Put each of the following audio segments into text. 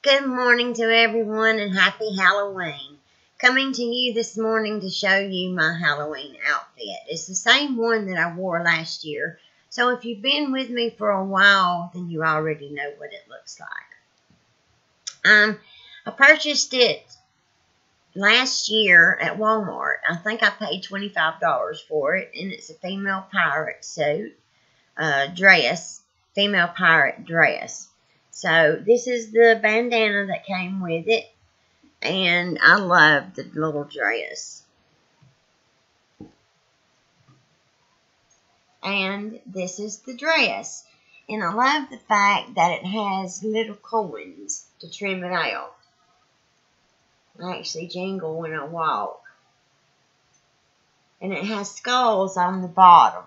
Good morning to everyone and happy Halloween. Coming to you this morning to show you my Halloween outfit. It's the same one that I wore last year. So if you've been with me for a while, then you already know what it looks like. Um, I purchased it last year at Walmart. I think I paid $25 for it, and it's a female pirate suit, uh, dress, female pirate dress. So this is the bandana that came with it. And I love the little dress. And this is the dress. And I love the fact that it has little coins to trim it out. I actually jingle when I walk. And it has skulls on the bottom.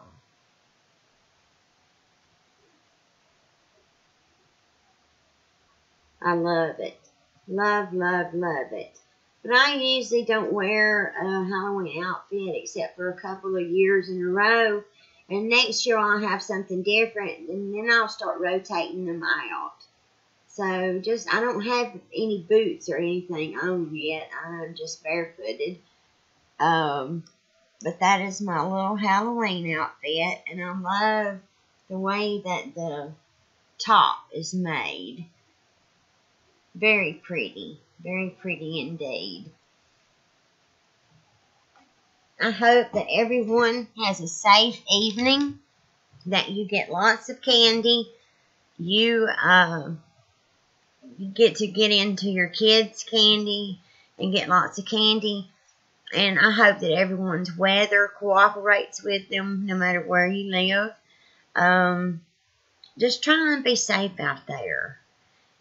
I love it. Love, love, love it. But I usually don't wear a Halloween outfit except for a couple of years in a row. And next year I'll have something different and then I'll start rotating them out. So just, I don't have any boots or anything on yet. I'm just barefooted. Um, but that is my little Halloween outfit. And I love the way that the top is made. Very pretty. Very pretty indeed. I hope that everyone has a safe evening, that you get lots of candy, you, uh, you get to get into your kids' candy and get lots of candy. And I hope that everyone's weather cooperates with them no matter where you live. Um, just try and be safe out there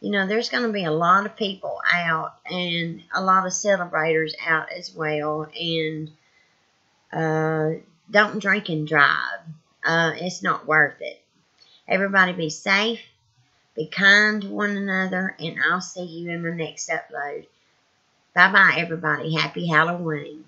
you know, there's going to be a lot of people out and a lot of celebrators out as well. And uh, don't drink and drive. Uh, it's not worth it. Everybody be safe, be kind to one another, and I'll see you in the next upload. Bye bye, everybody. Happy Halloween.